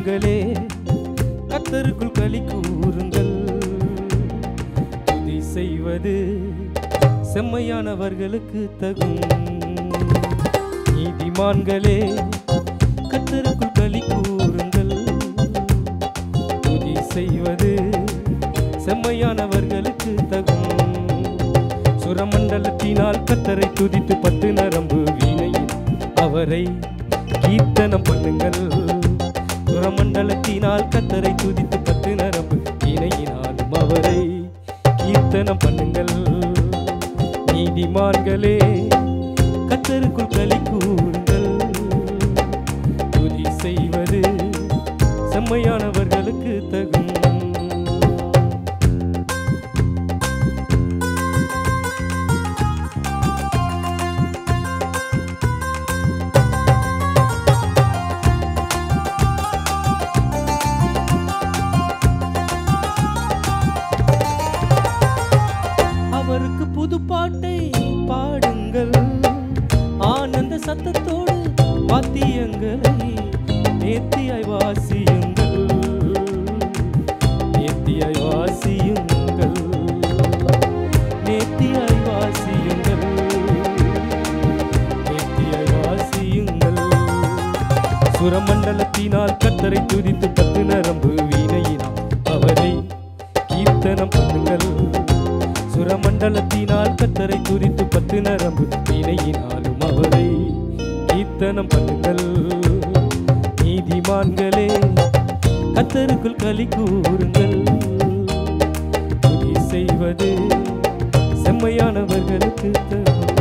நீதிமான்களே கத்தருக்குள் களி கூறுங்கள். இதை செய்வது செம்மையானவர்களுக்கு தகும். நீதிமான்களே கத்தருக்குள் களி கூறுங்கள். துதி செய்வது செம்மையானவர்களுக்கு தகும். சுரமண்டலத்தினால் கத்தரை துதித்து பத்து நரம்பு வீணையில் அவரை கீர்த்தனம் பண்ணுங்கள். சுரமண்டலத்தினால் கத்தரை துதித்து பத்து நரம்பு இணையினாலும் அவரை கீர்த்தனம் பண்ணுங்கள். நீதிமான்களே கத்தருக்குள் களி கூறுங்கள். துதி செய்வது செம்மையான புது பாட்டை பாடுங்கள். ஆனந்த சத்தத்தோடு வாத்தியங்களை நேர்த்தியாய் வாசியுங்கள். நேர்த்தியாய் வாசியுங்கள். நேர்த்தியாய் வாசியுங்கள். நேர்த்தியாய் வாசியுங்கள். சுரமண்டலத்தினால் கத்தரை துதித்து பத்து நரம்பு சுர மண்டலத்தினால் கத்தரை துதித்து பத்து நரம்பு இணையினாலும் அவரை கீர்த்தனம் பண்ணுங்கள். நீதிமான்களே கத்தருக்குள் களி கூறுங்கள். துதி செய்வது செம்மையானவர்களுக்கு தரும்